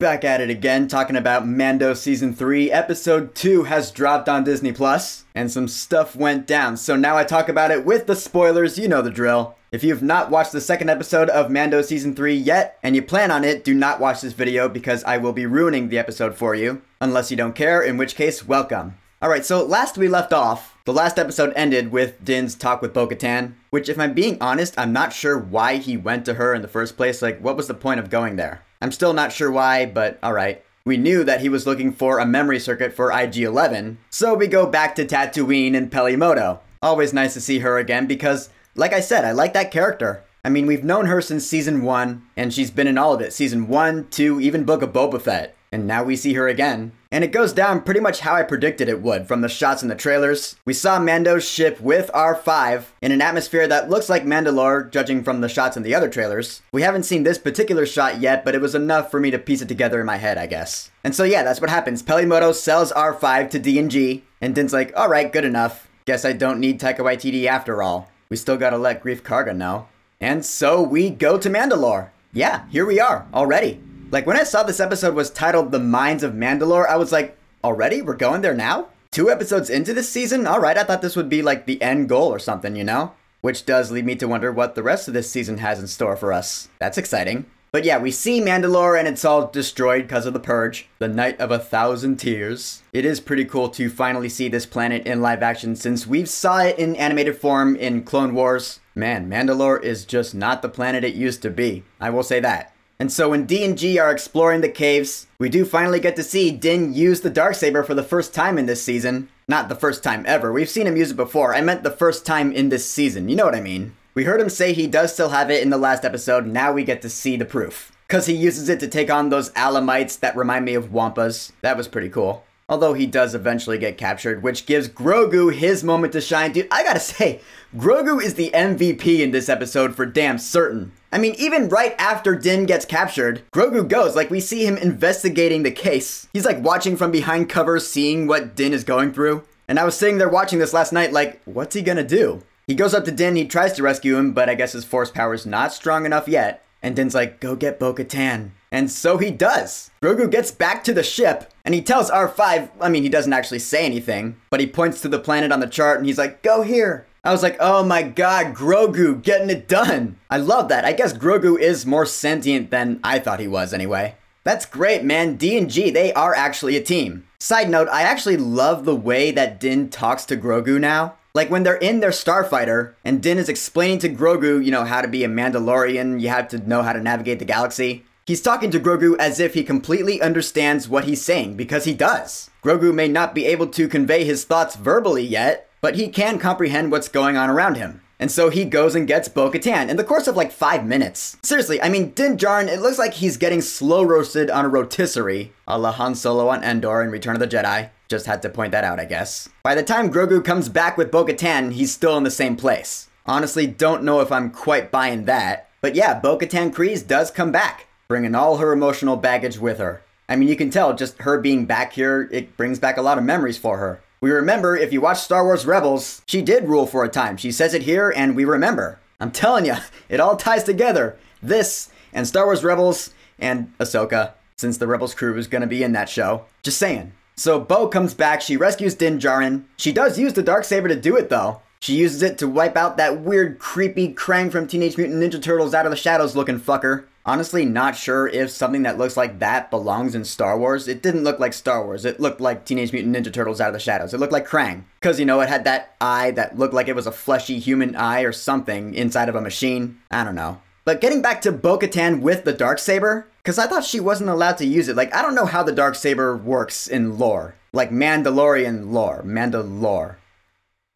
Back at it again, talking about Mando Season 3. Episode 2 has dropped on Disney Plus, and some stuff went down. So now I talk about it with the spoilers, you know the drill. If you've not watched the second episode of Mando Season 3 yet, and you plan on it, do not watch this video because I will be ruining the episode for you. Unless you don't care, in which case, welcome. Alright, so last we left off, the last episode ended with Din's talk with Bo Katan, which, if I'm being honest, I'm not sure why he went to her in the first place. Like, what was the point of going there? I'm still not sure why, but alright. We knew that he was looking for a memory circuit for IG-11, so we go back to Tatooine and Peli Motto. Always nice to see her again because, like I said, I like that character. I mean, we've known her since season 1, and she's been in all of it. Season 1, 2, even Book of Boba Fett. And now we see her again. And it goes down pretty much how I predicted it would from the shots in the trailers. We saw Mando's ship with R5 in an atmosphere that looks like Mandalore, judging from the shots in the other trailers. We haven't seen this particular shot yet, but it was enough for me to piece it together in my head, I guess. And so yeah, that's what happens. Peli Motto sells R5 to D&G, and Din's like, alright, good enough. Guess I don't need Taika Waititi after all. We still gotta let Greef Karga know. And so we go to Mandalore. Yeah, here we are, already. Like when I saw this episode was titled The Mines of Mandalore, I was like, already? We're going there now? Two episodes into this season? Alright, I thought this would be like the end goal or something, you know? Which does lead me to wonder what the rest of this season has in store for us. That's exciting. But yeah, we see Mandalore and it's all destroyed because of the Purge, the Night of a Thousand Tears. It is pretty cool to finally see this planet in live action since we've saw it in animated form in Clone Wars. Man, Mandalore is just not the planet it used to be. I will say that. And so when D and G are exploring the caves, we do finally get to see Din use the Darksaber for the first time in this season. Not the first time ever, we've seen him use it before, I meant the first time in this season, you know what I mean. We heard him say he does still have it in the last episode, now we get to see the proof. Cause he uses it to take on those Alamites that remind me of Wampas. That was pretty cool. Although he does eventually get captured, which gives Grogu his moment to shine. Dude, I gotta say, Grogu is the MVP in this episode for damn certain. I mean, even right after Din gets captured, Grogu goes. Like, we see him investigating the case. He's like watching from behind cover, seeing what Din is going through. And I was sitting there watching this last night, like, what's he gonna do? He goes up to Din, he tries to rescue him, but I guess his force power's not strong enough yet. And Din's like, go get Bo Katan. And so he does. Grogu gets back to the ship and he tells R5, I mean, he doesn't actually say anything, but he points to the planet on the chart and he's like, go here. I was like, oh my god, Grogu getting it done. I love that. I guess Grogu is more sentient than I thought he was anyway. That's great, man. D and G, they are actually a team. Side note, I actually love the way that Din talks to Grogu now. Like when they're in their starfighter and Din is explaining to Grogu, you know, how to be a Mandalorian, you have to know how to navigate the galaxy. He's talking to Grogu as if he completely understands what he's saying, because he does. Grogu may not be able to convey his thoughts verbally yet, but he can comprehend what's going on around him. And so he goes and gets Bo Katan in the course of like five minutes. Seriously, I mean, Din Djarin, it looks like he's getting slow roasted on a rotisserie, a la Han Solo on Endor in Return of the Jedi. Just had to point that out, I guess. By the time Grogu comes back with Bo Katan, he's still in the same place. Honestly, don't know if I'm quite buying that. But yeah, Bo Katan Kryze does come back, bringing all her emotional baggage with her. I mean, you can tell just her being back here, it brings back a lot of memories for her. We remember, if you watch Star Wars Rebels, she did rule for a time. She says it here, and we remember. I'm telling you, it all ties together. This, and Star Wars Rebels, and Ahsoka, since the Rebels crew is gonna be in that show. Just saying. So Bo comes back, she rescues Din Djarin. She does use the dark saber to do it though. She uses it to wipe out that weird, creepy Krang from Teenage Mutant Ninja Turtles out of the shadows looking fucker. Honestly, not sure if something that looks like that belongs in Star Wars. It didn't look like Star Wars. It looked like Teenage Mutant Ninja Turtles out of the shadows. It looked like Krang. Because, you know, it had that eye that looked like it was a fleshy human eye or something inside of a machine. I don't know. But getting back to Bo Katan with the dark saber, because I thought she wasn't allowed to use it. Like, I don't know how the dark saber works in lore. Like Mandalorian lore. Mandalore.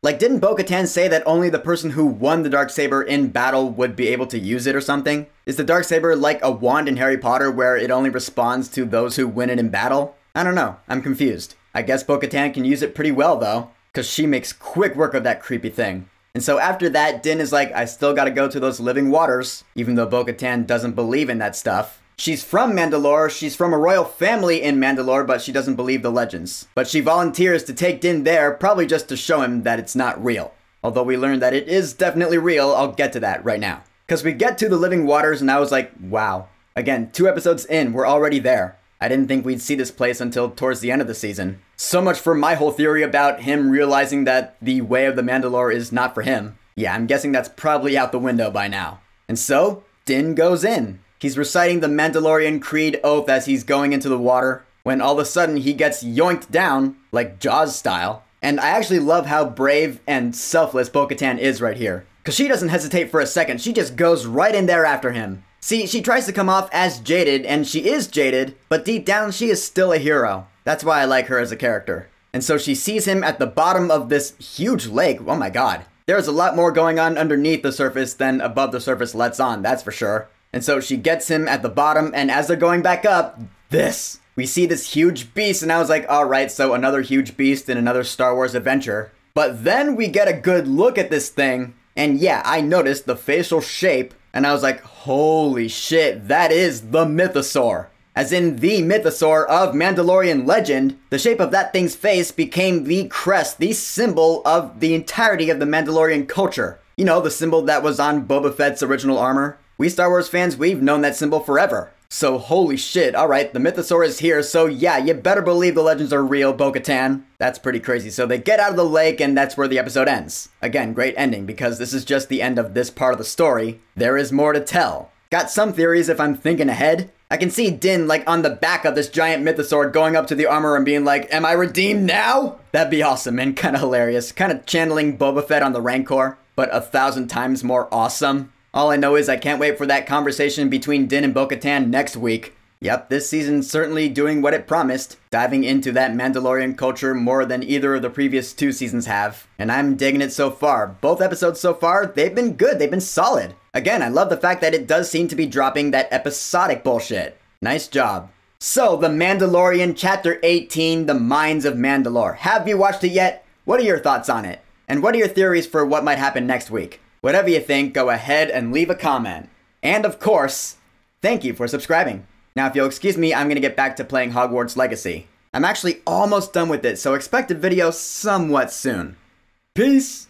Like, didn't Bo Katan say that only the person who won the dark saber in battle would be able to use it or something? Is the dark saber like a wand in Harry Potter where it only responds to those who win it in battle? I don't know. I'm confused. I guess Bo Katan can use it pretty well though, because she makes quick work of that creepy thing. And so after that, Din is like, I still gotta go to those living waters, even though Bo Katan doesn't believe in that stuff. She's from Mandalore, she's from a royal family in Mandalore, but she doesn't believe the legends. But she volunteers to take Din there, probably just to show him that it's not real. Although we learn that it is definitely real, I'll get to that right now. Because we get to the living waters, and I was like, wow. Again, two episodes in, we're already there. I didn't think we'd see this place until towards the end of the season. So much for my whole theory about him realizing that the way of the Mandalore is not for him. Yeah, I'm guessing that's probably out the window by now. And so, Din goes in. He's reciting the Mandalorian Creed oath as he's going into the water, when all of a sudden he gets yoinked down, like Jaws style. And I actually love how brave and selfless Bo Katan is right here. Because she doesn't hesitate for a second, she just goes right in there after him. See, she tries to come off as jaded, and she is jaded, but deep down she is still a hero. That's why I like her as a character. And so she sees him at the bottom of this huge lake. Oh my god. There's a lot more going on underneath the surface than above the surface lets on, that's for sure. And so she gets him at the bottom, and as they're going back up, this. We see this huge beast, and I was like, alright, so another huge beast in another Star Wars adventure. But then we get a good look at this thing, and yeah, I noticed the facial shape and I was like, holy shit, that is the Mythosaur. As in the Mythosaur of Mandalorian legend, the shape of that thing's face became the crest, the symbol of the entirety of the Mandalorian culture. You know, the symbol that was on Boba Fett's original armor. We Star Wars fans, we've known that symbol forever. So holy shit, alright, the Mythosaur is here, so yeah, you better believe the legends are real, Bo-Katan. That's pretty crazy. So they get out of the lake and that's where the episode ends. Again, great ending, because this is just the end of this part of the story. There is more to tell. Got some theories if I'm thinking ahead. I can see Din like on the back of this giant mythosaur going up to the armor and being like, Am I redeemed now? That'd be awesome and kinda hilarious. Kinda channeling Boba Fett on the Rancor, but a thousand times more awesome. All I know is I can't wait for that conversation between Din and Bo next week. Yep, this season's certainly doing what it promised, diving into that Mandalorian culture more than either of the previous two seasons have. And I'm digging it so far. Both episodes so far, they've been good, they've been solid. Again, I love the fact that it does seem to be dropping that episodic bullshit. Nice job. So, The Mandalorian Chapter 18 The Mines of Mandalore. Have you watched it yet? What are your thoughts on it? And what are your theories for what might happen next week? Whatever you think, go ahead and leave a comment. And of course, thank you for subscribing. Now, if you'll excuse me, I'm gonna get back to playing Hogwarts Legacy. I'm actually almost done with it, so expect a video somewhat soon. Peace!